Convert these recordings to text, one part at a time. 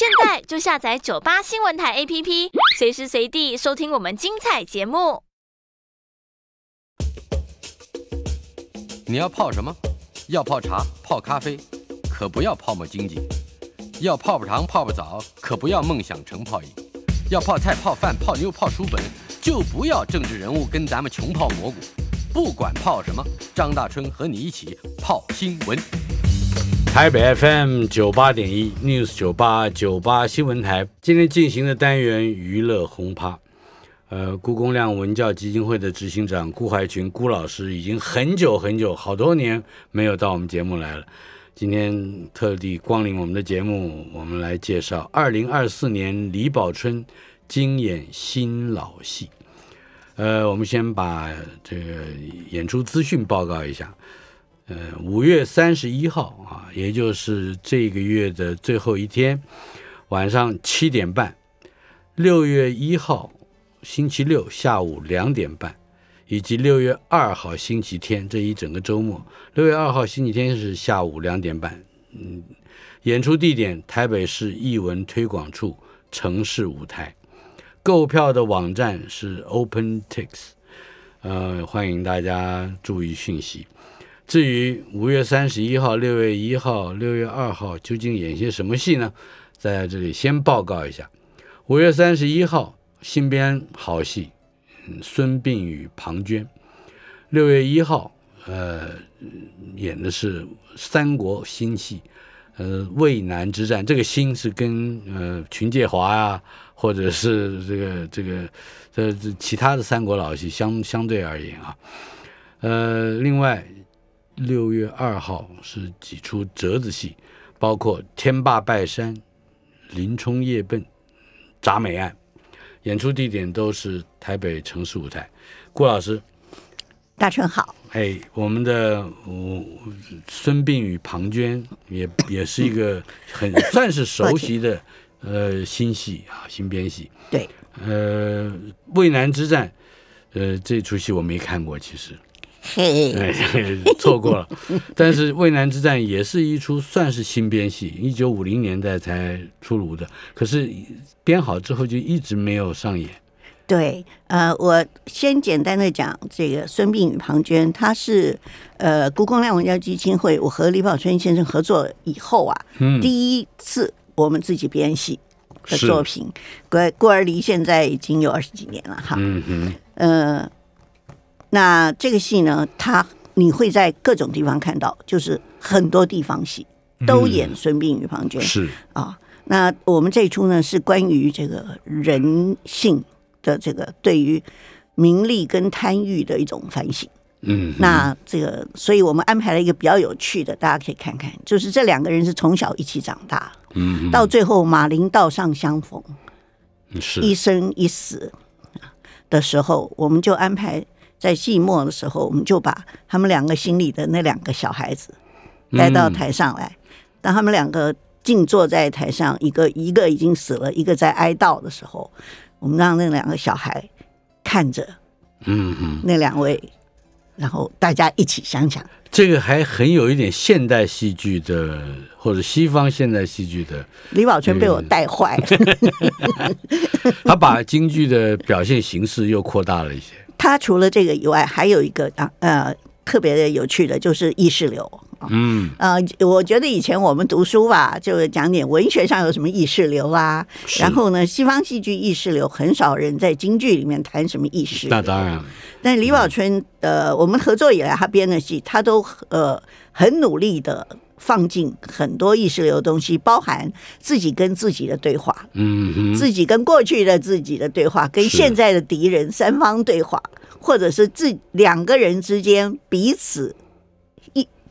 现在就下载九八新闻台 APP，随时随地收听我们精彩节目。你要泡什么？要泡茶、泡咖啡，可不要泡沫经济；要泡泡糖、泡泡澡，可不要梦想成泡影；要泡菜、泡饭、泡妞、泡书本，就不要政治人物跟咱们穷泡蘑菇。不管泡什么，张大春和你一起泡新闻。台北 FM 九八点一 News 九八九八新闻台，今天进行的单元娱乐轰趴。呃，故宫亮文教基金会的执行长顾怀群顾老师已经很久很久好多年没有到我们节目来了，今天特地光临我们的节目，我们来介绍二零二四年李宝春精演新老戏。呃，我们先把这个演出资讯报告一下。呃，五月三十一号啊，也就是这个月的最后一天，晚上七点半；六月一号星期六下午两点半，以及六月二号星期天这一整个周末。六月二号星期天是下午两点半。嗯，演出地点台北市艺文推广处城市舞台。购票的网站是 OpenTix，呃，欢迎大家注意讯息。至于五月三十一号、六月一号、六月二号究竟演些什么戏呢？在这里先报告一下：五月三十一号新编好戏，孙膑与庞涓；六月一号，呃，演的是三国新戏，呃，渭南之战。这个“新”是跟呃群介华啊。或者是这个这个这这其他的三国老戏相相对而言啊，呃，另外六月二号是几出折子戏，包括《天霸拜山》《林冲夜奔》《铡美案》，演出地点都是台北城市舞台。顾老师，大春好。哎，我们的孙膑与庞涓也也是一个 很算是熟悉的。呃，新戏啊，新编戏。对，呃，渭南之战，呃，这出戏我没看过，其实，嘿，错过了。但是渭南之战也是一出算是新编戏，一九五零年代才出炉的，可是编好之后就一直没有上演。对，呃，我先简单的讲这个孙膑与庞涓，他是呃故宫亮文教基金会，我和李宝春先生合作以后啊，嗯，第一次。我们自己编戏的作品，孤孤儿离现在已经有二十几年了哈。嗯嗯。呃，那这个戏呢，它你会在各种地方看到，就是很多地方戏都演孙膑与庞涓。是啊，那我们这一出呢，是关于这个人性的这个对于名利跟贪欲的一种反省。嗯，那这个，所以我们安排了一个比较有趣的，大家可以看看，就是这两个人是从小一起长大。嗯，到最后马陵道上相逢，是一生一死的时候，我们就安排在寂寞的时候，我们就把他们两个心里的那两个小孩子带到台上来，当他们两个静坐在台上，一个一个已经死了，一个在哀悼的时候，我们让那两个小孩看着，嗯嗯，那两位，然后大家一起想想。这个还很有一点现代戏剧的，或者西方现代戏剧的。李宝春被我带坏了，他把京剧的表现形式又扩大了一些。他除了这个以外，还有一个啊呃特别的有趣的，就是意识流。嗯呃，我觉得以前我们读书吧，就讲点文学上有什么意识流啊，然后呢，西方戏剧意识流很少人在京剧里面谈什么意识。那当然。但李宝春呃，我们合作以来，他编的戏，他都呃很努力的放进很多意识流的东西，包含自己跟自己的对话，嗯，自己跟过去的自己的对话，跟现在的敌人三方对话，或者是自两个人之间彼此。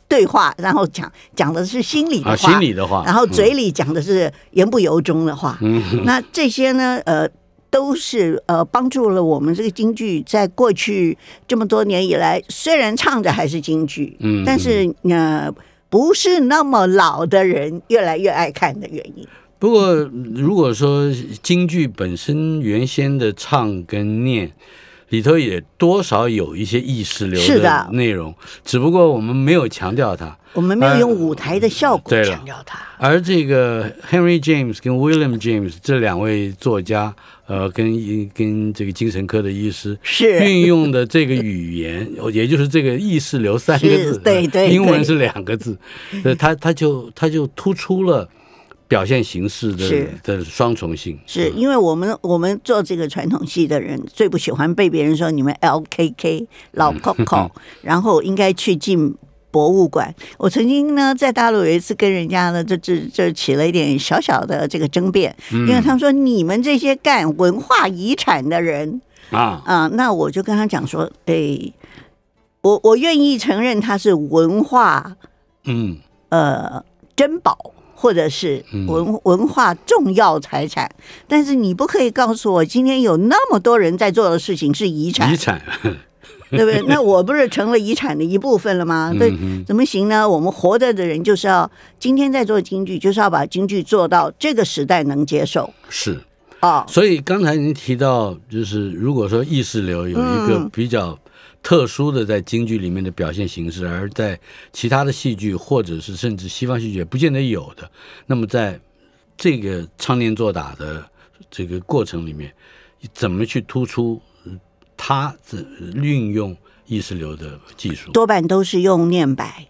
对话，然后讲讲的是心里的话，心里的话，然后嘴里讲的是言不由衷的话。那这些呢，呃，都是呃帮助了我们这个京剧在过去这么多年以来，虽然唱着还是京剧，嗯，但是呃不是那么老的人越来越爱看的原因。不过如果说京剧本身原先的唱跟念。里头也多少有一些意识流的内容，只不过我们没有强调它。我们没有用舞台的效果对强调它。而这个 Henry James 跟 William James 这两位作家，呃，跟跟这个精神科的医师是运用的这个语言，也就是这个意识流三个字，对对对英文是两个字，呃，他他就他就突出了表现形式的的双重性。是因为我们我们做这个传统戏的人，最不喜欢被别人说你们 LKK 老 Coco，然后应该去进博物馆。我曾经呢在大陆有一次跟人家呢，这这这起了一点小小的这个争辩，因为他们说你们这些干文化遗产的人啊，啊、那我就跟他讲说，哎，我我愿意承认它是文化嗯。呃珍宝。或者是嗯文文化重要财产，但是你不可以告诉我，今天有那么多人在做的事情是遗产遗，产，对不对？那我不是成了遗产的一部分了吗？对，嗯怎么行呢？我们活着的人就是要今天在做京剧，就是要把京剧做到这个时代能接受是。哦。所以刚才您提到，就是如果说意识流有一个嗯比较特殊的在京剧里面的表现形式，而在其他的戏剧或者是甚至西方戏剧也不见得有的，那么在这个唱念做打的这个过程里面，怎么去突出呃他这运用意识流的技术？多半都是用念白。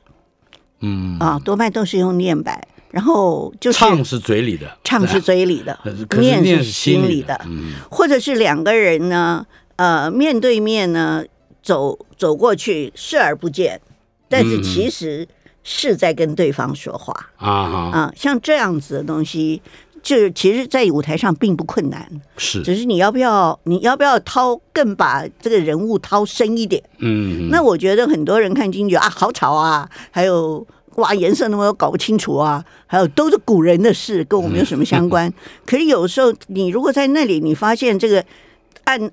嗯，啊，多半都是用念白，然后就是唱是嘴里的，唱是嘴里的 是，念念是心里心里的，嗯，或者是两个人呢，呃，面对面呢，走走过去视而不见，但是嗯。其实是在跟对方说话。啊像这样子的东西，就是其实，在舞台上并不困难，是，只是你要不要，你要不要掏更把这个人物掏深一点。嗯，那我觉得很多人看京剧啊，好吵啊，还有哇颜色那么搞不清楚啊，还有都是古人的事，跟我们有什么相关？可是有时候你如果在那里，你发现这个暗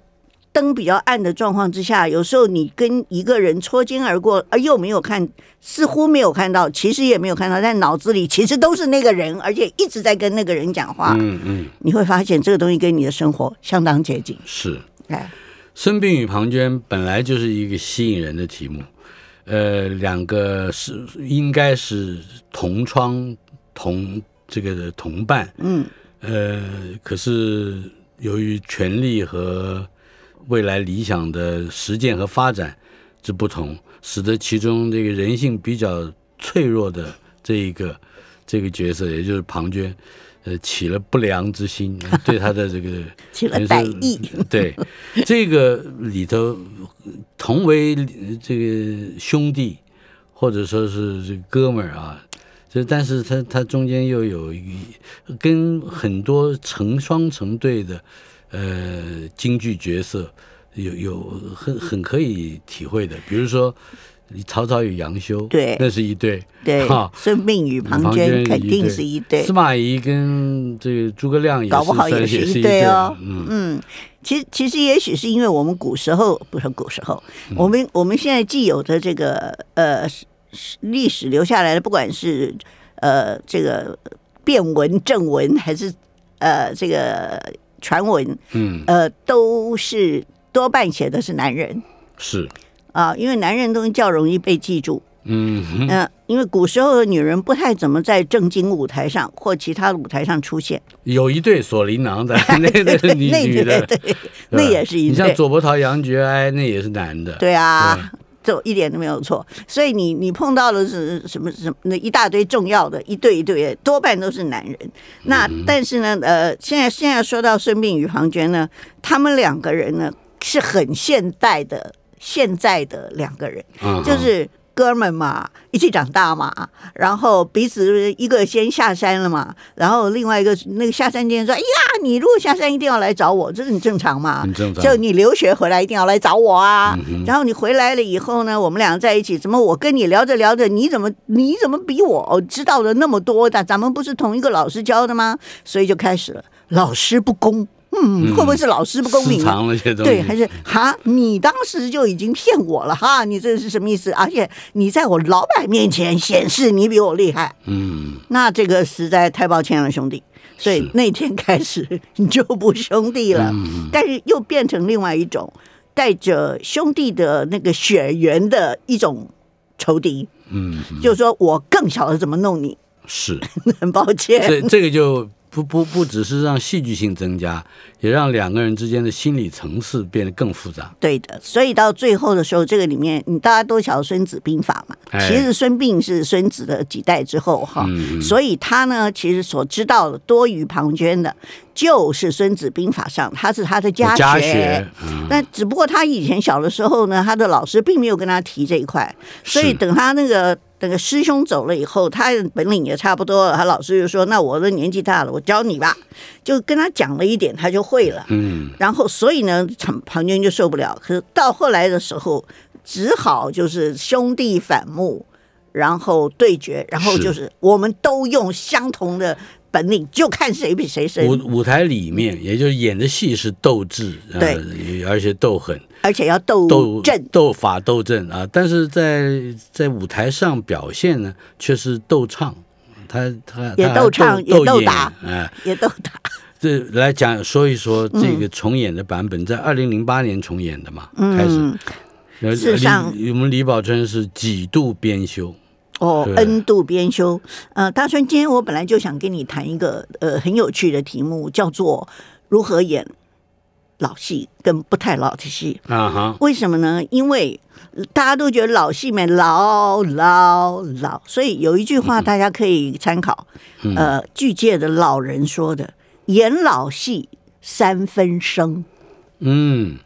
灯比较暗的状况之下，有时候你跟一个人搓肩而过，而又没有看，似乎没有看到，其实也没有看到，但脑子里其实都是那个人，而且一直在跟那个人讲话。嗯嗯你会发现这个东西跟你的生活相当接近。是。哎，生病与庞涓本来就是一个吸引人的题目，呃，两个是应该是同窗同这个的同伴，嗯，呃，可是由于权力和未来理想的实践和发展之不同，使得其中这个人性比较脆弱的这一个这个角色，也就是庞涓，呃，起了不良之心，对他的这个 起了歹意。对，这个里头同为这个兄弟，或者说是这个哥们儿啊，这但是他他中间又有一跟很多成双成对的呃京剧角色有有很很可以体会的，比如说曹操与杨修，对。那是一对，对哈，孙膑与庞庞涓涓肯定是一对。司。马懿跟这个诸葛亮也是搞不好也算是是一对哦嗯。嗯，其实其实也许是因为我们古时候不是古时候，嗯我们我们现在既有的这个呃历史留下来的，不管是呃这个变文正文还是呃这个传闻，嗯。呃都是多半写的是男人。是。啊，因为男人东西较容易被记住。嗯哼。嗯、因为古时候的女人不太怎么在正经舞台上或其他的舞台上出现，有一对锁麟囊的，那那是女那女的，对对，那也是一你像。左伯桃、杨觉哀，那也是男的。对啊，这一点都没有错。所以你你碰到的是什么什么那一大堆重要的一对一对的，多半都是男人。那但是呢，呃，现在现在说到孙膑与庞涓呢，他们两个人呢是很现代的现在的两个人，嗯，就是。哥们嘛，一起长大嘛，然后彼此一个先下山了嘛，然后另外一个那个下山间说：“哎呀，你如果下山一定要来找我，这是很正常嘛。”很正常。就你留学回来一定要来找我啊，嗯然后你回来了以后呢，我们俩在一起，怎么我跟你聊着聊着，你怎么你怎么比我知道的那么多的？咱们不是同一个老师教的吗？所以就开始了，老师不公，嗯，会不会是老师不公平？藏了些东西。对，还是哈？你当时就已经骗我了哈？你这是什么意思？而且你在我老板面前显示你比我厉害，嗯，那这个实在太抱歉了，兄弟。所以那天开始你就不兄弟了，嗯但是又变成另外一种带着兄弟的那个血缘的一种仇敌，嗯，就是说我更晓得怎么弄你，是，很抱歉。这这个就不不不只是让戏剧性增加，也让两个人之间的心理层次变得更复杂。对的，所以到最后的时候，这个里面你大家都晓得《孙子兵法》嘛，哎其实孙膑是孙子的几代之后哈，嗯所以他呢其实所知道的多于庞涓的，就是《孙子兵法》上，他是他的家学。家学，嗯，那只不过他以前小的时候呢，他的老师并没有跟他提这一块，所以等他那个那个师兄走了以后，他的本领也差不多了，他老师就说：“那我的年纪大了，我教你吧。”就跟他讲了一点，他就会了。嗯，然后所以呢，庞庞涓就受不了。可是到后来的时候，只好就是兄弟反目，然后对决，然后就是我们都用相同的本领，就看谁比谁深，舞舞台里面，也就是演的戏是斗智，呃对，而且斗狠，而且要斗斗阵。斗法斗阵啊，但是在在舞台上表现呢，却是斗唱，他他也斗唱也斗打哎，也斗打，这来讲说一说这个重演的版本，在二零零八年重演的嘛，开始。事实上李我们李宝春是几度编修，哦恩度编修。呃，大春，今天我本来就想跟你谈一个呃很有趣的题目，叫做如何演老戏跟不太老的戏。啊哈，为什么呢？因为大家都觉得老戏们老老老，所以有一句话大家可以参考，呃，剧界的老人说的：“演老戏三分生。嗯，”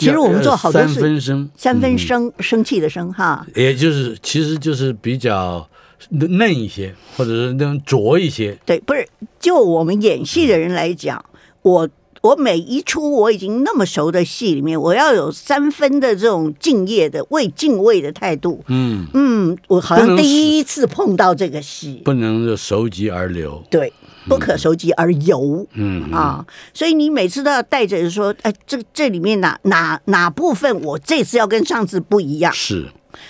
其实我们做好多三事，分生，三分生生气的生哈，也就是其实就是比较嫩一些，或者是那种拙一些，对，不是就我们演戏的人来讲，我。我每一出我已经那么熟的戏里面，我要有三分的这种敬业的、为敬畏的态度。嗯，嗯，我好像第一次碰到这个戏，不能就熟极而流，对，不可收集而游。嗯。啊，所以你每次都要带着说，哎，这这里面哪哪哪部分我这次要跟上次不一样，是，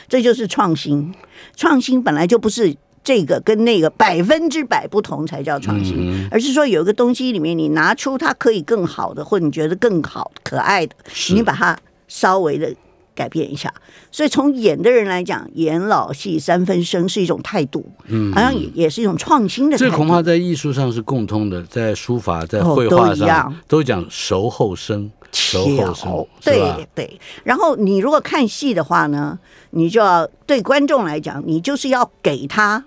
这就是创新。创新本来就不是这个跟那个百分之百不同才叫创新，嗯而是说有一个东西里面你拿出它可以更好的，或你觉得更好可爱的，你把它稍微的改变一下。所以从演的人来讲，演老戏三分生是一种态度，嗯，好像也也是一种创新的态度。这恐怕在艺术上是共通的，在书法、在哦绘画都一样上都讲熟后生，熟后生，是？对。然后你如果看戏的话呢，你就要对观众来讲，你就是要给他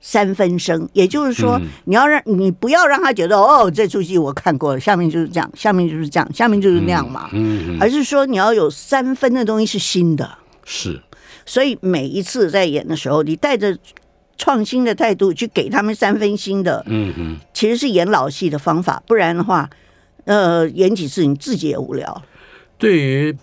三分生，也就是说，嗯你要让你不要让他觉得哦，这出戏我看过了，下面就是这样，下面就是这样，下面就是那样嘛，嗯，嗯而是说你要有三分的东西是新的。是，所以每一次在演的时候，你带着创新的态度去给他们三分新的，嗯嗯。其实是演老戏的方法，不然的话，呃，演几次你自己也无聊。对于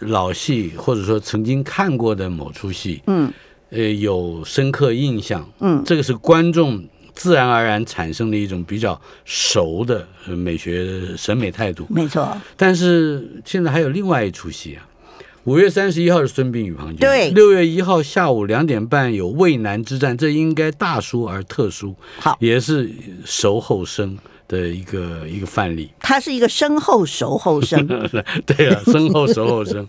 老戏或者说曾经看过的某出戏，嗯，呃，有深刻印象，嗯这个是观众自然而然产生的一种比较熟的呃美学审美态度。没错，但是现在还有另外一出戏啊，五月三十一号是孙膑与庞涓，对六月一号下午两点半有渭南之战，这应该大书而特书，好也是熟后生的一个一个范例。它是一个身后熟后生。对啊，身后熟后生，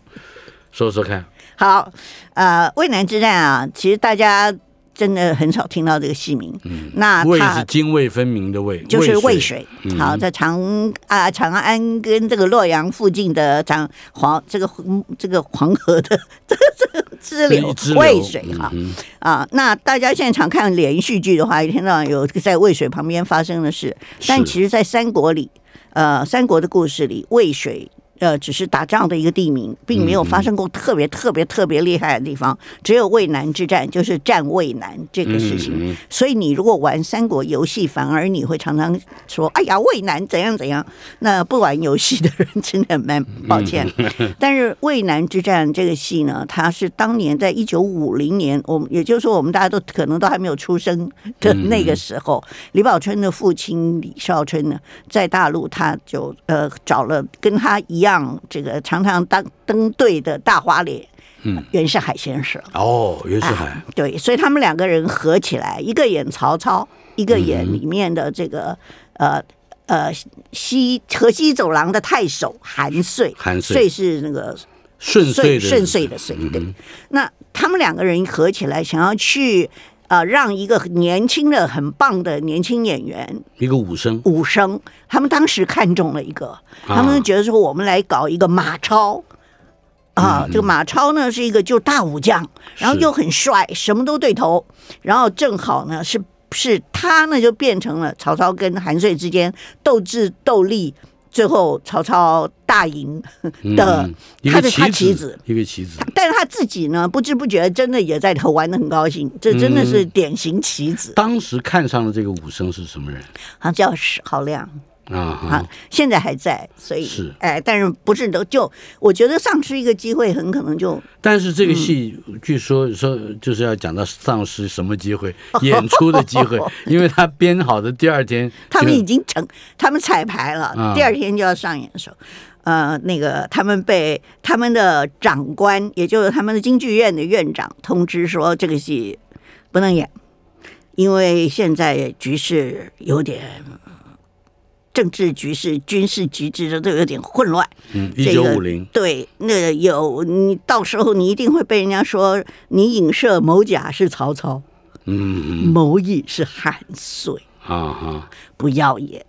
说说看。好，呃，渭南之战啊，其实大家真的很少听到这个戏名。嗯，那渭是泾渭分明的渭，就是渭渭水。好，在长啊长安跟这个洛阳附近的长黄这个这个黄河的 这个这个支流渭水哈。嗯啊，那大家现在常看连续剧的话，一天到晚有在渭水旁边发生的事，但其实，在三国里，呃，三国的故事里，渭水。呃，只是打仗的一个地名，并没有发生过特别特别特别厉害的地方，只有渭南之战，就是战渭南这个事情。所以你如果玩三国游戏，反而你会常常说：“哎呀，渭南怎样怎样。”那不玩游戏的人真的蛮抱歉。但是渭南之战这个戏呢，它是当年在一九五零年，我们也就是说我们大家都可能都还没有出生的那个时候，李宝春的父亲李少春呢，在大陆他就呃找了跟他一样这个常常当登对的大花脸，嗯，袁世海先生。哦，袁世海。啊，对，所以他们两个人合起来，一个演曹操，一个演里面的这个、呃呃西河西走廊的太守韩遂，韩遂。遂是那个顺遂顺遂的遂，对。那他们两个人合起来，想要去呃让一个年轻的、很棒的年轻演员一个武生。武生，他们当时看中了一个，啊。他们觉得说我们来搞一个马超。啊，这个马超呢是一个就大武将，然后又很帅，什么都对头，然后正好呢是是他呢就变成了曹操跟韩遂之间斗智斗力，最后曹操大赢的嗯，他的棋他棋子，一个棋子，但是他自己呢不知不觉真的也在里头玩的很高兴，这真的是典型棋子，当时看上的这个武生是什么人？好像叫史浩亮。啊？啊哈，，现在还在，所以是哎，但是不是都就我觉得丧失一个机会，很可能就但是这嗯个戏据说说就是要讲到丧失什么机会，演出的机会，因为他编好的第二天，他们已经成，他们彩排了，啊第二天就要上演的时候，呃，那个他们被他们的长官，也就是他们的京剧院的院长通知说，这个戏不能演，因为现在局势有点。政治局势、军事局势都有点混乱。嗯，一这个九五零，对，那个有你到时候你一定会被人家说你影射某甲是曹操，嗯嗯某乙是韩遂，啊哈，不要演。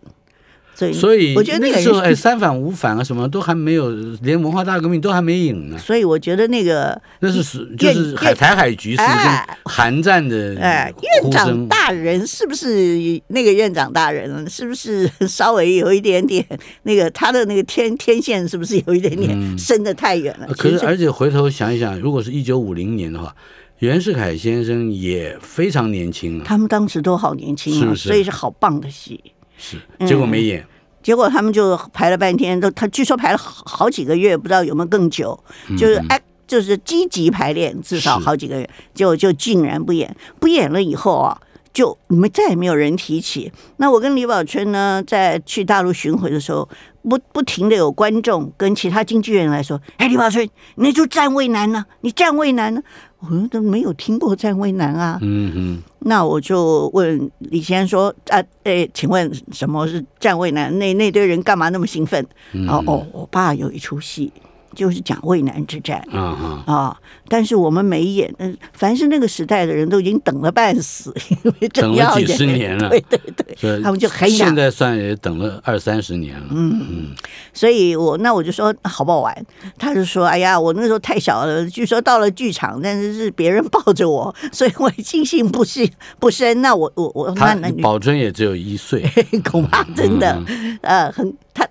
所以，所以我觉得那个时候，哎，三反五反啊，什么都还没有，连文化大革命都还没影呢。所以我觉得那个那是是就是海台海局势跟哎韩战的哎，院长大人是不是那个院长大人？是不是 稍微有一点点那个他的那个天天线是不是有一点点伸的太远了？呃可是，而且回头想一想，如果是一九五零年的话，袁世凯先生也非常年轻啊，他们当时都好年轻啊，是是所以是好棒的戏。是，结果没演，结果他们就排了半天，都他据说排了好好几个月，不知道有没有更久，就是哎，就是积极排练，至少好几个月，结果就竟然不演，不演了以后啊。就没再也没有人提起。那我跟李宝春呢，在去大陆巡回的时候，不不停的有观众跟其他经纪人来说：“哎，李宝春，你那出站位难呢、你站位难呢、我说都没有听过站位难啊。嗯嗯，那我就问李先生说：“啊，诶，请问什么是站位难？那那堆人干嘛那么兴奋？”嗯哦哦，我爸有一出戏，就是讲渭南之战啊哈，啊，但是我们没演。嗯，凡是那个时代的人都已经等了半死，因为等了几十年了。对对对，他们就很想。现在算也等了二三十年了，嗯嗯。所以我那我就说好不好玩？他就说：“哎呀，我那时候太小了，据说到了剧场，但是是别人抱着我，所以我记性不是不深。那我我我那他那你宝春也只有一岁，恐怕真的，嗯。呃，很他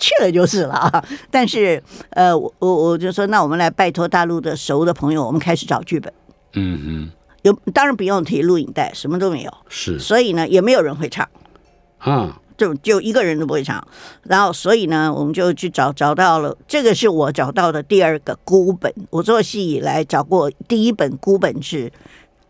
去了就是了啊。但是呃，我我我就说，那我们来拜托大陆的熟的朋友，我们开始找剧本。嗯有当然不用提录影带，什么都没有，是所以呢，也没有人会唱。啊，就就一个人都不会唱，然后所以呢，我们就去找找到了，这个是我找到的第二个孤本。我做戏以来找过第一本孤本是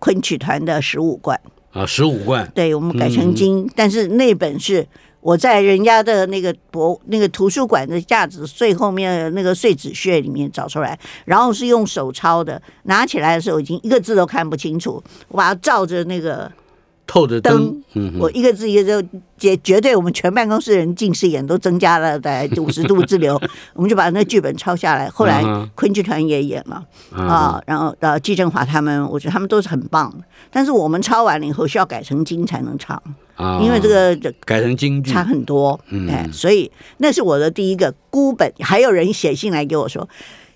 昆曲团的十五贯，啊，十五贯，对我们改嗯成金，但是那本是我在人家的那个博那个图书馆的架子最后面那个碎纸屑里面找出来，然后是用手抄的，拿起来的时候已经一个字都看不清楚，我把它照着那个透着灯我一个字一个字，绝绝对我们全办公室人近视眼都增加了大概 五十度之流，我们就把那剧本抄下来。后来昆剧团也演了啊，啊，然后呃季振华他们，我觉得他们都是很棒的。但是我们抄完了以后需要改成京才能唱，啊因为这个改成京剧差很多，嗯哎，所以那是我的第一个孤本。还有人写信来给我说。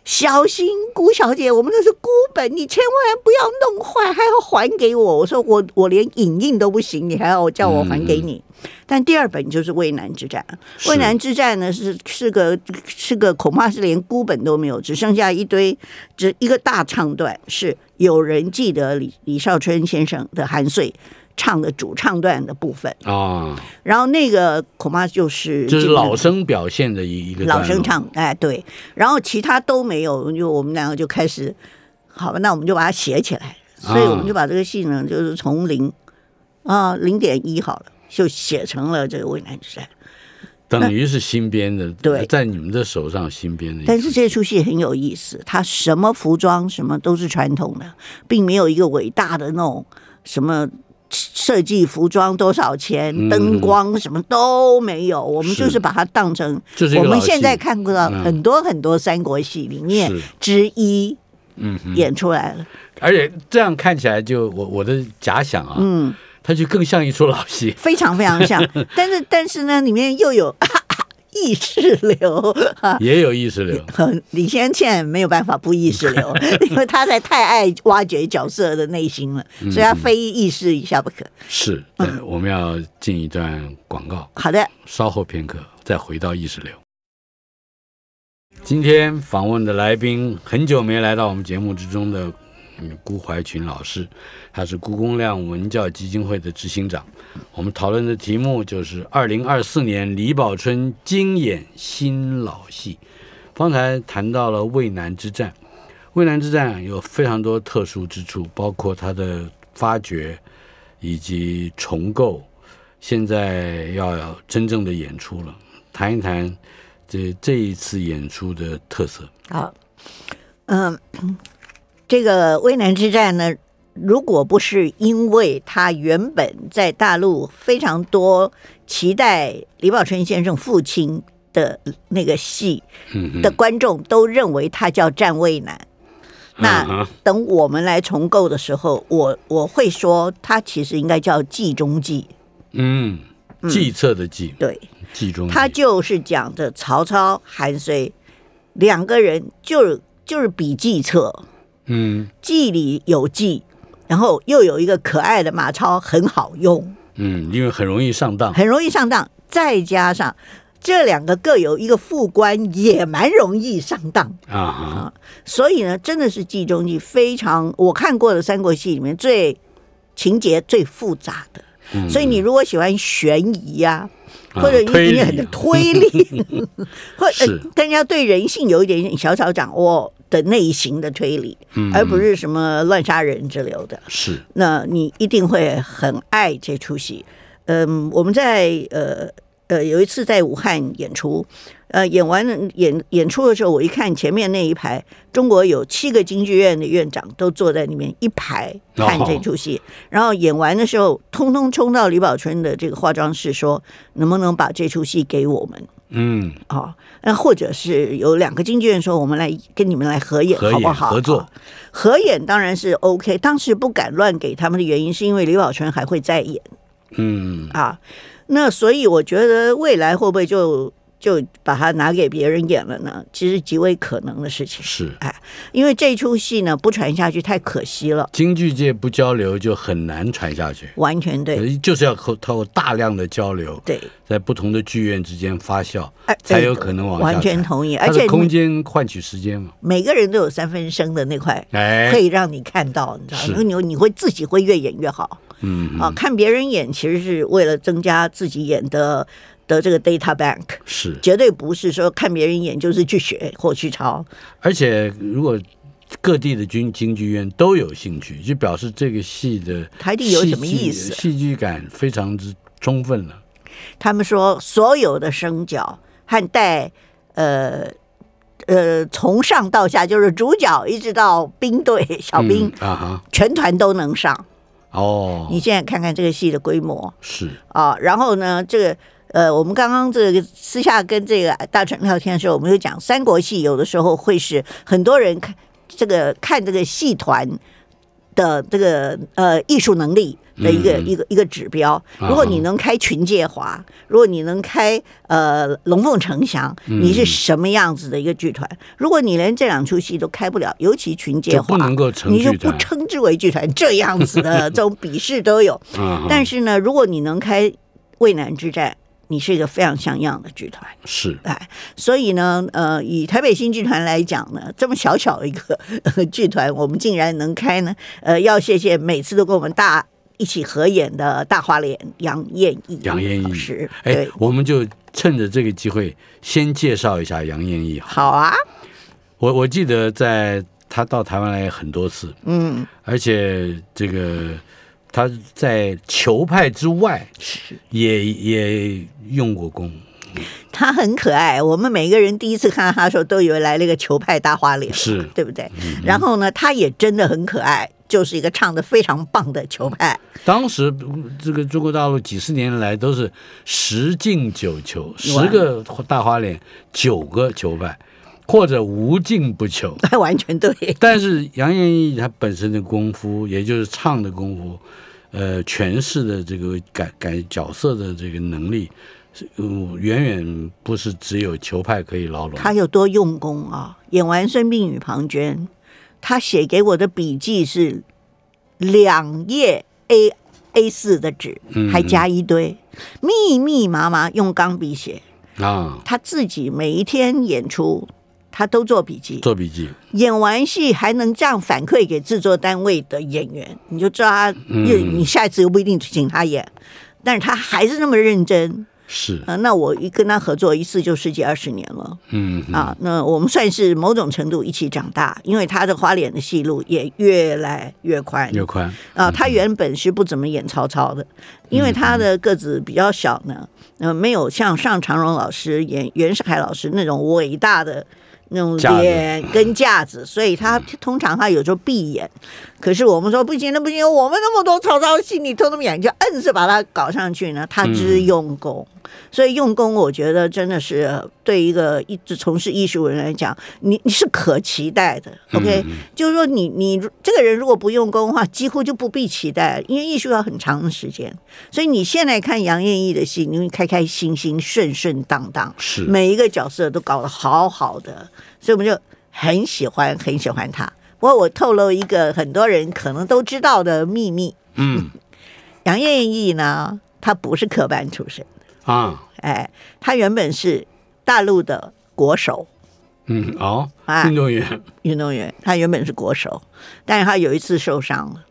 小心，顾小姐，我们那是孤本，你千万不要弄坏，还要还给我。我说我我连影印都不行，你还要叫我还给你。但第二本就是渭南之战，是渭南之战呢是是个是个恐怕是连孤本都没有，只剩下一堆，只一个大唱段是有人记得李李少春先生的韩遂唱的主唱段的部分。啊，然后那个恐怕就是就是老生表现的一一个老生，唱，哎对，然后其他都没有，就我们两个就开始，好吧，那我们就把它写起来，所以我们就把这个戏呢，就是从零啊零点一好了，就写成了这个渭南之战。等于是新编的，对。在你们的手上新编的但是这出戏。很有意思，它什么服装什么都是传统的，并没有一个伟大的那种什么设计服装多少钱，嗯灯光什么都没有，我们就是把它当成我们现在看过到嗯。很多很多三国戏里面之一嗯，演出来了。而且这样看起来就我我的假想啊，嗯，它就更像一出老戏。非常非常像，但是但是呢，里面又有意识流。也有意识流，李先现在没有办法不意识流，因为他在太爱挖掘角色的内心了，嗯所以他非意识一下不可。是。对，我们要进一段广告，好的，稍后片刻再回到意识流。今天访问的来宾很久没来到我们节目之中的嗯辜怀群老师，他是故宫亮文教基金会的执行长。我们讨论的题目就是二零二四年李宝春精演新老戏。方才谈到了渭南之战，渭南之战有非常多特殊之处，包括它的发掘以及重构，现在要真正的演出了。谈一谈这这一次演出的特色。好，嗯，这个渭南之战呢，如果不是因为他原本在大陆非常多期待李宝春先生父亲的那个戏嗯的观众都认为他叫战渭南。那等我们来重构的时候，我我会说，它其实应该叫计中计。嗯，计策的计，对，计中计，他就是讲的曹操、韩遂两个人就是就是比计策，嗯计里有计，然后又有一个可爱的马超很好用，嗯，因为很容易上当。很容易上当，再加上这两个各有一个副官，也蛮容易上当。啊啊，所以呢，真的是计中计，非常我看过的三国戏里面最情节最复杂的。嗯所以你如果喜欢悬疑呀、啊或者你你很推理，或是呃，但要对人性有一点点小小掌握的类型的推理，嗯而不是什么乱杀人之流的，是那你一定会很爱这出戏。嗯，我们在呃呃有一次在武汉演出，呃演完演演出的时候，我一看前面那一排，中国有七个京剧院的院长都坐在里面一排看这出戏，然后演完的时候，通通冲到李宝春的这个化妆室说，能不能把这出戏给我们？嗯哦，那或者是有两个经纪人说，我们来跟你们来合演，好不好？合作哦合演当然是 OK。当时不敢乱给他们的原因，是因为李宝春还会再演嗯啊。那所以我觉得未来会不会就就把它拿给别人演了呢？其实极为可能的事情，是。哎因为这出戏呢不传下去太可惜了，京剧界不交流就很难传下去，完全对。呃就是要靠透过大量的交流，对，在不同的剧院之间发酵，哎才有可能往下完全同意，而且空间换取时间嘛，每个人都有三分生的那块。哎，可以让你看到，你知道你会自己会越演越好。嗯。啊，看别人演其实是为了增加自己演的的这个 data bank，是，绝对不是说看别人演就是去学或去抄。而且如果各地的军京剧院都有兴趣，就表示这个戏的台地有什么意思戏剧感非常之充分了。他们说所有的声角和带呃呃从上到下，就是主角一直到兵队小兵，嗯啊哈，全团都能上。哦，你现在看看这个戏的规模是啊，然后呢，这个。呃，我们刚刚这个私下跟这个大成聊天的时候，我们就讲三国戏有的时候会是很多人看这个看这个戏团的这个呃艺术能力的一个、嗯一个一个指标。啊如果你能开群介华，如果你能开呃龙凤呈祥，嗯你是什么样子的一个剧团？如果你连这两出戏都开不了，尤其群介华，你就不称之为剧团，这样子的 这种鄙视都有。啊但是呢，如果你能开渭南之战，你是一个非常像样的剧团。是哎，所以呢，呃，以台北新剧团来讲呢，这么小小一个、呃、剧团，我们竟然能开呢，呃，要谢谢每次都跟我们大一起合演的大花脸杨艳义杨燕艺老师。哎，，我们就趁着这个机会先介绍一下杨艳义。好啊，我我记得在他到台湾来很多次，嗯，而且这个他在球派之外是也也用过功，他很可爱，我们每个人第一次看到他的时候，都以为来了一个球派大花脸，是对不对？然后呢，他也真的很可爱，就是一个唱的非常棒的球派。当时这个中国大陆几十年来都是十进九球，十个大花脸，九个球派，或者无进不求。完全对。但是杨艳艺她本身的功夫，也就是唱的功夫，呃，诠释的这个改改角色的这个能力，是嗯远远不是只有球派可以牢笼。他有多用功啊！演完《孙膑与庞涓》，他写给我的笔记是两页 A A 四的纸，还加一堆密密麻麻用钢笔写。啊，他自己每一天演出，他都做笔记。做笔记，演完戏还能这样反馈给制作单位的演员，你就知道他，因为你下一次又不一定请他演，但是他还是那么认真。是，啊，那我一跟他合作一次就十几二十年了。嗯，嗯啊，那我们算是某种程度一起长大，因为他的花脸的戏路也越来越宽。越宽，啊，他原本是不怎么演曹操的，因为他的个子比较小呢，呃，没有像上长荣老师演袁世凯老师那种伟大的那种脸跟架子，所以他通常他有时候闭眼。可是我们说不行，那不行，我们那么多曹操戏，你偷偷演，就硬是把他搞上去呢。他之用功，所以用功，我觉得真的是对一个一直从事艺术人来讲，你你是可期待的。OK，、就是说你你这个人如果不用功的话，几乎就不必期待，因为艺术要很长的时间。所以你现在看杨艳艺的戏，你会开开心心、顺顺当当，是每一个角色都搞得好好的，所以我们就很喜欢很喜欢他。不过我透露一个很多人可能都知道的秘密，嗯杨艳艺呢，她不是科班出身，啊，哎，他原本是大陆的国手。嗯哦，啊。运动员。运动员，他原本是国手，但是他有一次受伤了，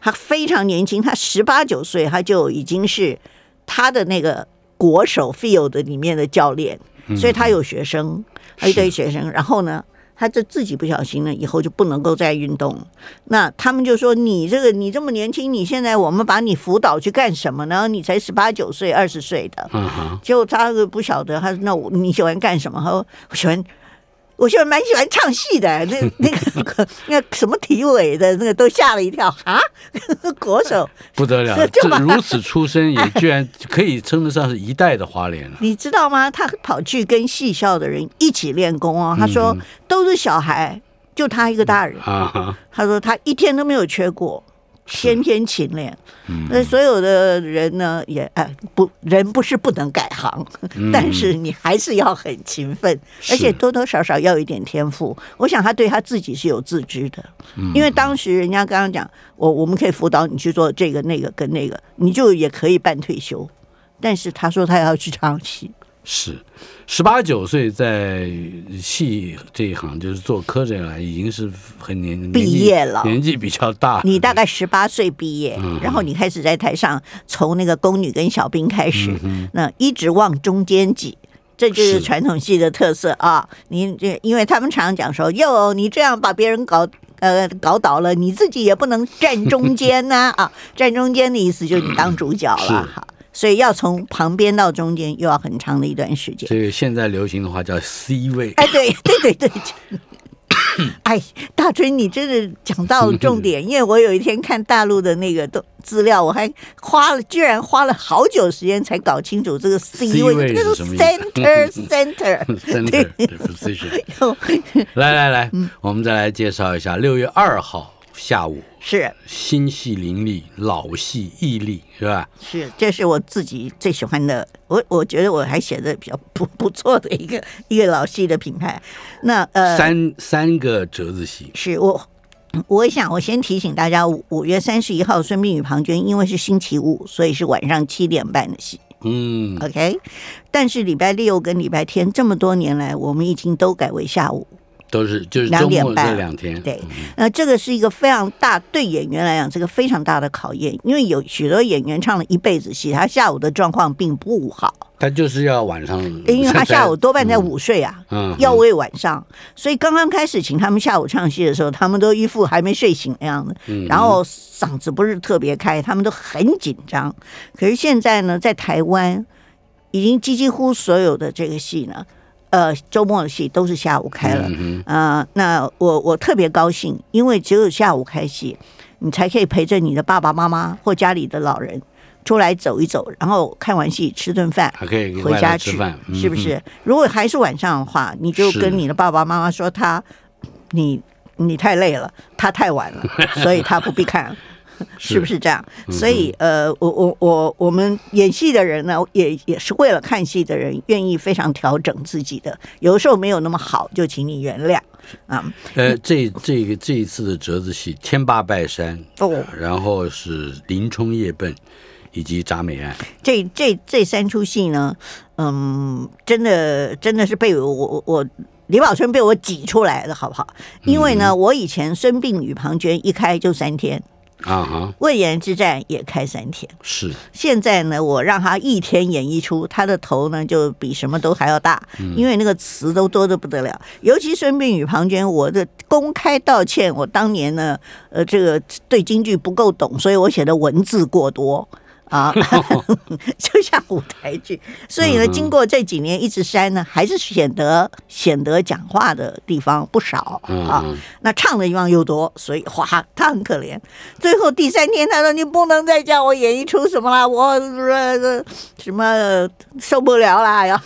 他非常年轻，他十八九岁，他就已经是他的那个国手 field 里面的教练，所以他有学生，一堆学生，然后呢。他就自己不小心呢，以后就不能够再运动。那他们就说：“你这个你这么年轻，你现在我们把你辅导去干什么呢？你才十八九岁、二十岁的。”嗯哼，结果他不晓得，他说：“那我你喜欢干什么？”他说：“我喜欢，我喜欢蛮喜欢唱戏的。那那个那个什么体委的那个都吓了一跳啊，国手，不得了，就如此出身，也居然可以称得上是一代的花脸了。你知道吗？他跑去跟戏校的人一起练功哦。他嗯说都是小孩，就他一个大人。啊，他说他一天都没有缺过，天天勤练。嗯。那所有的人呢，也哎不，人不是不能改行，但是你还是要很勤奋，而且多多少少要有一点天赋。我想他对他自己是有自知的，因为当时人家刚刚讲，我我们可以辅导你去做这个那个跟那个，你就也可以办退休。但是他说他要去唱戏，是十八九岁在戏这一行，就是做科这来，已经是很年毕业了年纪比较大。你大概十八岁毕业，然后你开始在台上从那个宫女跟小兵开始，那一直往中间挤。这就是是传统戏的特色啊！你这，因为他们常常讲说，哟，你这样把别人搞呃搞倒了，你自己也不能站中间呐啊！站中间的意思就是你当主角了哈，所以要从旁边到中间又要很长的一段时间。这个现在流行的话叫 C 位，哎，对对对 对。哎，大春，你真的讲到了 重点，因为我有一天看大陆的那个都资料，我还花了，居然花了好久时间才搞清楚这个 C 位，位这个是 center center。center 的 position。来来来，嗯我们再来介绍一下六月二号下午是新戏林立，老戏毅力，是吧？是，这是我自己最喜欢的，我我觉得我还写的比较不不错的一个一个老戏的品牌。那呃，三三个折子戏，是我。我想，我先提醒大家，五五月三十一号《孙膑与庞涓》因为是星期五，所以是晚上七点半的戏。嗯，OK，但是礼拜六跟礼拜天这么多年来，我们已经都改为下午。都是就是两点半这两天，对，那这个是一个非常大对演员来讲，这个非常大的考验，因为有许多演员唱了一辈子戏，他下午的状况并不好，他就是要晚上，因为他下午多半在午睡啊，嗯，要为晚上，所以刚刚开始请他们下午唱戏的时候，他们都一副还没睡醒的样子，嗯然后嗓子不是特别开，他们都很紧张。可是现在呢，在台湾已经几几乎所有的这个戏呢，呃，周末的戏都是下午开了。嗯呃，那我我特别高兴，因为只有下午开戏，你才可以陪着你的爸爸妈妈或家里的老人出来走一走，然后看完戏吃顿饭，还可以回家去是不是？如果还是晚上的话，你就跟你的爸爸妈妈说他，你你太累了，他太晚了，所以他不必看。是不是这样？所以呃，我我我我们演戏的人呢，也也是为了看戏的人，愿意非常调整自己的。有的时候没有那么好，就请你原谅啊。呃，这这个这一次的折子戏《天八拜山》，哦，然后是《林冲夜奔》以及《铡美案》，这这这三出戏呢，嗯，真的真的是被我我我李宝春被我挤出来的，好不好？因为呢，我以前孙膑与庞涓一开就三天，啊哈，魏延之战也开三天。是现在呢，我让他一天演一出，他的头呢就比什么都还要大，因为那个词都多的不得了。尤其孙膑与庞涓，我的公开道歉，我当年呢，呃，这个对京剧不够懂，所以我写的文字过多。啊，就像舞台剧，所以呢，经过这几年一直删呢，还是显得显得讲话的地方不少啊。嗯那唱的地方又多，所以哗，他很可怜。最后第三天，他说：“你不能再叫我演一出什么啦，我呃什么受不了啦。”要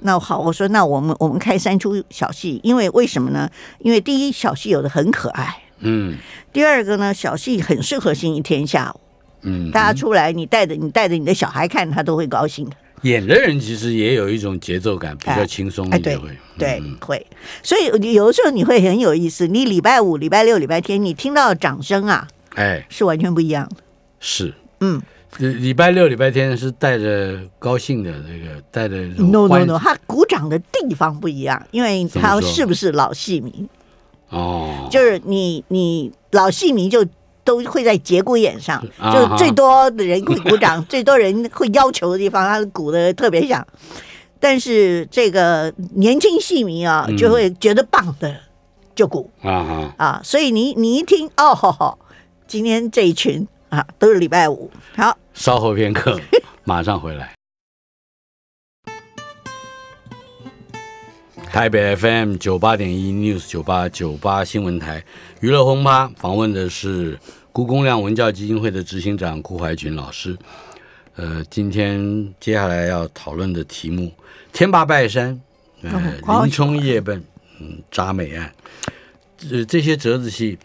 那好，我说那我们我们开三出小戏，因为为什么呢？因为第一，小戏有的很可爱；嗯第二个呢，小戏很适合星期天下午，嗯，大家出来，你带着你带着你的小孩看，他都会高兴的。演的人其实也有一种节奏感，比较轻松哎，对一点会。对嗯，会，所以有的时候你会很有意思。你礼拜五、礼拜六、礼拜天，你听到掌声啊，哎，是完全不一样的。是。嗯礼礼拜六、礼拜天是带着高兴的那个，带着，no no no，他鼓掌的地方不一样，因为他是不是老戏迷，哦，就是你你老戏迷就。都会在节骨眼上，啊就最多的人会鼓掌，最多人会要求的地方，他鼓的特别响。但是这个年轻戏迷啊，嗯。就会觉得棒的就鼓，啊，啊，所以你你一听哦，吼吼今天这一群啊都是礼拜五，好，稍后片刻，马上回来。台北 FM 九八点一 News 九八九八新闻台娱乐轰趴访问的是辜公亮文教基金会的执行长顾怀群老师。呃，今天接下来要讨论的题目：天霸拜山，呃林冲夜奔，嗯，铡美案，这这些折子戏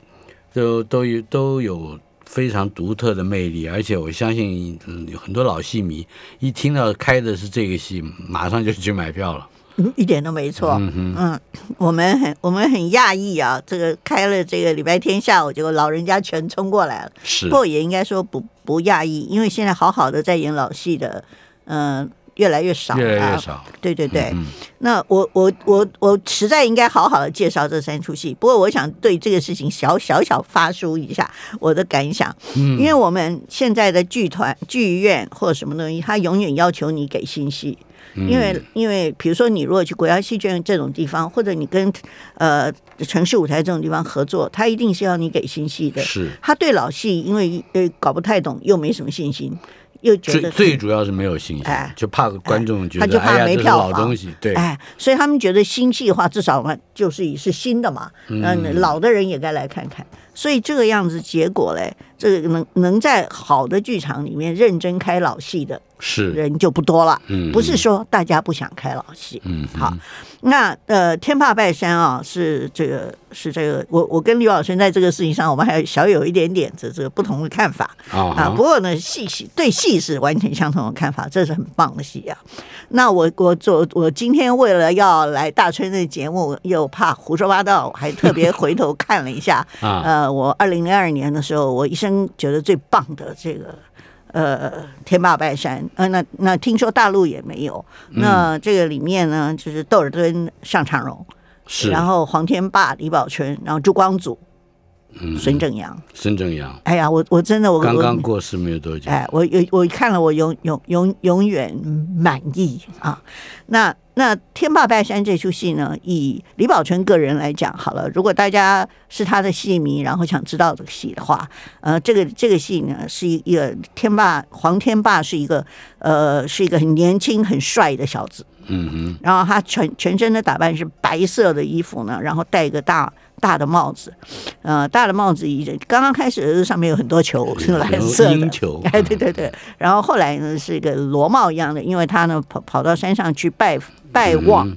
都都有都有非常独特的魅力，而且我相信，嗯，有很多老戏迷一听到开的是这个戏，马上就去买票了。嗯一点都没错。嗯，嗯，我们很我们很讶异啊，这个开了这个礼拜天下午，结果老人家全冲过来了。是不过也应该说不不讶异，因为现在好好的在演老戏的，嗯、越来越少，越来越啊。少。对对对，嗯那我我我我实在应该好好的介绍这三出戏。不过我想对这个事情小小小发书一下我的感想，嗯因为我们现在的剧团、剧院或者什么东西，它永远要求你给新戏。嗯因为因为比如说你如果去国家戏剧院这种地方，或者你跟呃城市舞台这种地方合作，他一定是要你给新戏的。是。他对老戏因为呃搞不太懂，又没什么信心，又觉得最主要是没有信心哎，就怕观众觉他就得哎呀这是怕没票房老东西，对，哎，所以他们觉得新戏的话，至少嘛就是是新的嘛，嗯，老的人也该来看看。所以这个样子结果嘞，这个能能在好的剧场里面认真开老戏的是，人就不多了。嗯不是说大家不想开老戏，嗯，好，那呃，天霸拜山啊，是这个是这个，我我跟刘老师在这个事情上，我们还小有一点点这这个不同的看法啊。啊不过呢，戏戏对戏是完全相同的看法，这是很棒的戏啊。那我我做我今天为了要来大春的节目，又怕胡说八道，还特别回头看了一下，啊呃，我二零零二年的时候，我一生觉得最棒的这个。呃，天霸拜山，呃，那那听说大陆也没有。那这个里面呢，就是窦尔敦、尚长荣，是，然后黄天霸、李宝春，然后朱光祖、嗯孙正阳。孙正阳哎呀，我我真的我刚刚过世没有多久，哎，我有我看了，我永永永永远满意啊。那那《天霸拜山》这出戏呢，以李宝春个人来讲，好了，如果大家是他的戏迷，然后想知道这个戏的话，呃，这个这个戏呢，是一个天霸黄天霸是一个呃是一个很年轻很帅的小子，嗯哼，然后他全全身的打扮是白色的衣服呢，然后戴一个大大的帽子，呃，大的帽子一刚刚开始上面有很多球是蓝色的。球。哎，对对对，然后后来呢是一个螺帽一样的，因为他呢跑跑到山上去拜拜望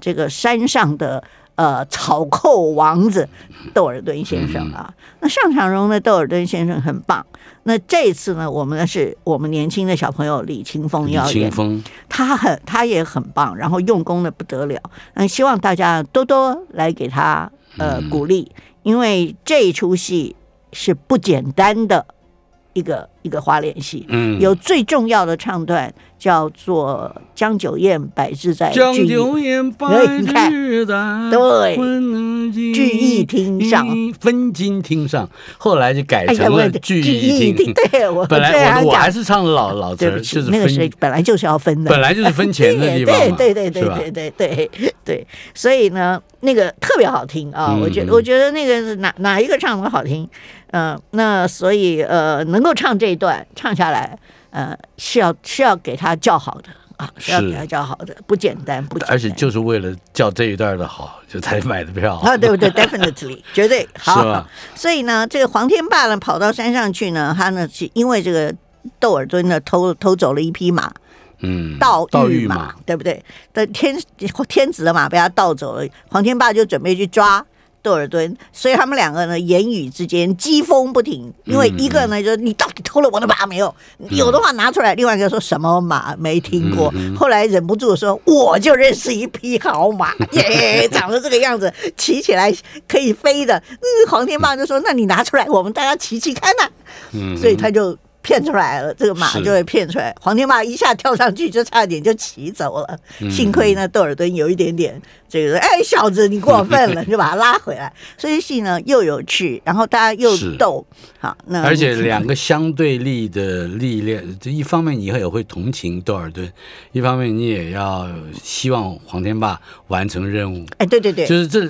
这个山上的呃草寇王子窦尔敦先生啊。那上场中的窦尔敦先生很棒。那这次呢，我们呢是我们年轻的小朋友李清峰要演清，风，他很他也很棒，然后用功的不得了。嗯，希望大家多多来给他呃鼓励，因为这一出戏是不简单的一个一个花脸戏。嗯，有最重要的唱段叫做《江九宴百日在将聚义。酒宴百哎你看日在，对聚义厅上，分金厅上，后来就改成了聚义厅。对我本来我我还是唱老老词就是那个是，本来就是要分的，本来就是分钱的地方嘛，对对对对对对对对，所以呢，那个特别好听啊！嗯我觉得我觉得那个是哪哪一个唱的好听，嗯，那所以呃，能够唱这一段唱下来，呃，是要是要给他叫好的啊，是要给他叫好的，不简单，不简单，而且就是为了叫这一段的好，就才买的票。啊，对不对？Definitely，绝对好。所以呢，这个黄天霸呢跑到山上去呢，他呢是因为这个窦尔敦呢偷偷走了一匹马，嗯，盗盗马，对不对？的天天子的马被他盗走了，黄天霸就准备去抓窦尔敦，所以他们两个呢言语之间激风不停。因为一个呢就说你到底偷了我的马没有？有的话拿出来。另外一个说什么马没听过。后来忍不住说我就认识一匹好马，耶，长得这个样子，骑起来可以飞的。嗯，黄天霸就说那你拿出来，我们大家骑骑看呐、嗯，所以他就骗出来了，这个马就会骗出来。黄天霸一下跳上去，就差点就骑走了。嗯幸亏呢，窦尔敦有一点点这个，哎，小子你过分了，就把他拉回来。所以戏呢又有趣，然后大家又是逗，好，那而且两个相对立的力量，这一方面你也会同情窦尔敦，一方面你也要希望黄天霸完成任务，哎，对对对，就是这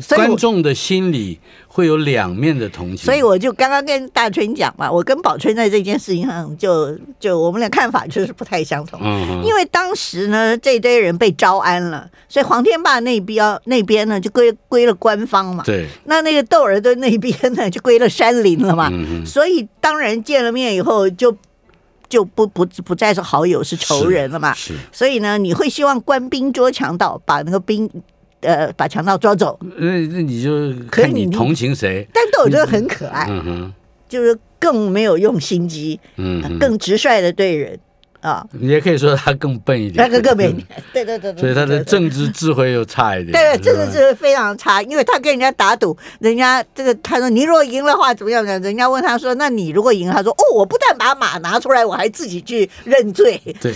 这观众的心里会有两面的同情。所以我就刚刚跟大春讲嘛，我跟宝春在这件事情上就就我们俩看法就是不太相同。嗯哼，因为当时呢，这堆人被招安了，所以黄天霸那边那边呢就归归了官方嘛。对，那那个窦尔敦那边呢，就归了山林了嘛，嗯哼，所以当然见了面以后就就不不不再是好友，是仇人了嘛。是，所以呢，你会希望官兵捉强盗，把那个兵呃把强盗抓走。那那你就可是你看你同情谁。但窦尔敦很可爱，嗯哼，就是更没有用心机，嗯，更直率的对人啊，你也可以说他更笨一点，那个更没，对对对对，所以他的政治智慧又差一点。对，是吧这个是非常差，因为他跟人家打赌，人家这个他说你如果赢的话怎么样呢？人家问他说，那你如果赢，他说哦，我不但把马拿出来，我还自己去认罪，对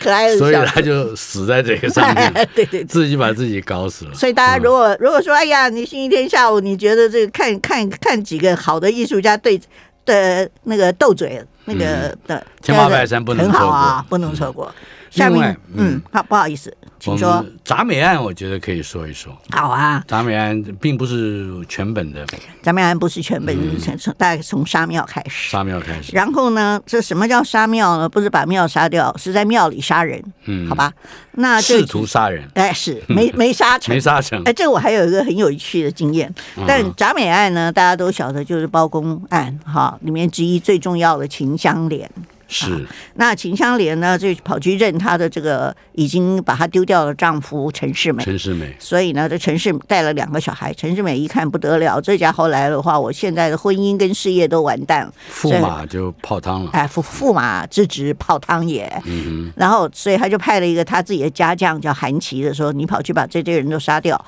可爱的所以他就死在这个上面，对对对。自己把自己搞死了。所以大家如果如果说，哎呀，你星期天下午你觉得这个看看看几个好的艺术家对的那个斗嘴，那个的嗯天马拜山不能很好啊，不能错过。下面，嗯嗯，好，不好意思，请说。铡美案，我觉得可以说一说。好啊，铡美案并不是全本的，铡美案不是全本，嗯从从大概从杀庙开始。杀庙开始。然后呢，这什么叫杀庙呢？不是把庙杀掉，是在庙里杀人，嗯好吧？那这试图杀人，哎是没没杀成没。杀成。哎，这我还有一个很有趣的经验，嗯但铡美案呢，大家都晓得就是包公案哈，里面之一最重要的秦香莲。是，那秦香莲呢，就跑去认她的这个已经把她丢掉的丈夫陈世美。陈世美，所以呢，这陈世带了两个小孩，陈世美一看不得了，这家伙来的话，我现在的婚姻跟事业都完蛋了。驸马就泡汤了。哎，驸驸马之职泡汤也。嗯然后，所以他就派了一个他自己的家将叫韩琦的说：“你跑去把这堆人都杀掉。”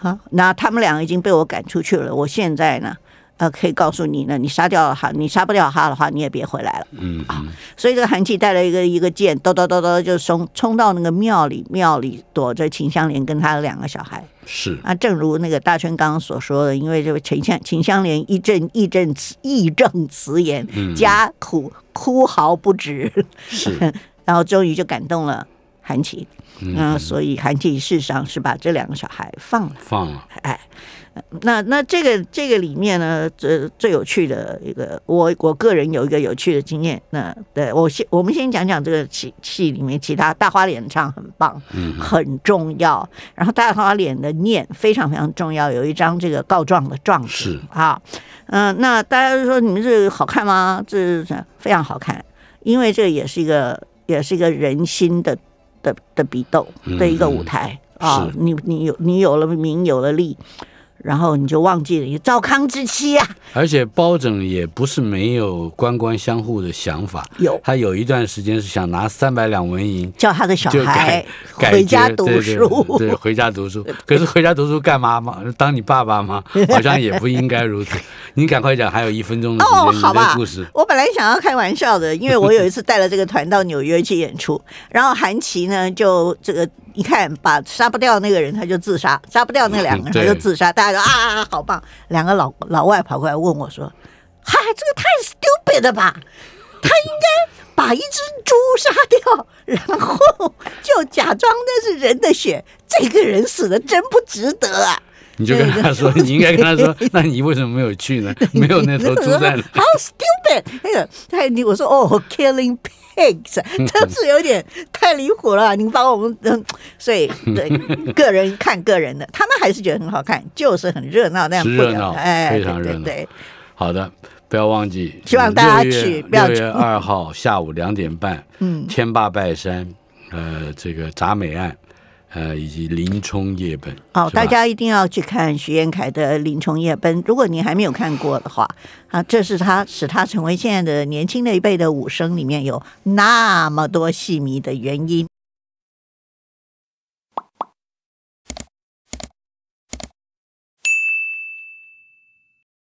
啊，那他们两个已经被我赶出去了。我现在呢，呃，可以告诉你呢，你杀掉了他，你杀不掉他的话，你也别回来了。嗯啊，所以这个韩琦带了一个一个剑，咚咚咚咚就冲冲到那个庙里，庙里躲着秦香莲跟他的两个小孩。是。啊，正如那个大春刚刚所说的，因为这个秦香秦香莲义正义正词义正辞严，嗯。家苦哭嚎不止，是，然后终于就感动了韩琦，嗯、所以韩琦事实上是把这两个小孩放了。放了，哎，那那这个这个里面呢，最最有趣的一个，我我个人有一个有趣的经验。那对我先我们先讲讲这个戏戏里面其他大花脸唱很棒，嗯很重要。然后大花脸的念非常非常重要，有一张这个告状的状啊，嗯、那大家就说你们这个好看吗？这是非常好看，因为这也是一个也是一个人心的的的比斗的一个舞台。啊，你你有你有了名有了利，然后你就忘记了你赵康之妻啊，而且包拯也不是没有官官相护的想法，有他有一段时间是想拿三百两文银。叫他的小孩 回家读改对对书，对，回家读书。可是回家读书干嘛嘛？当你爸爸吗？好像也不应该如此。你赶快讲，还有一分钟的时哦，好吧故事。，我本来想要开玩笑的，因为我有一次带了这个团到纽约去演出，然后韩琦呢就这个一看把杀不掉那个人，他就自杀，杀不掉那两个人他就自杀，大家说啊好棒，两个老老外跑过来问我说：“嗨，这个太 stupid 了吧？他应该把一只猪杀掉，然后就假装那是人的血，这个人死的真不值得啊！”你就跟他说，你应该跟他说，那你为什么没有去呢？没有那头猪在哪？好 stupid！那个太你我说哦，killing pigs，这是有点太离谱了。你把我们嗯，所以对 个人看个人的，他们还是觉得很好看，就是很热闹那样不了热闹哎，非常热闹对好的，不要忘记，希望大家去六月二号下午两点半，嗯，天霸拜山，呃，这个铡美案，呃，以及林冲夜奔。好，大家一定要去看徐彦凯的《林冲夜奔》。如果你还没有看过的话，啊，这是他使他成为现在的年轻的一辈的武生里面有那么多戏迷的原因。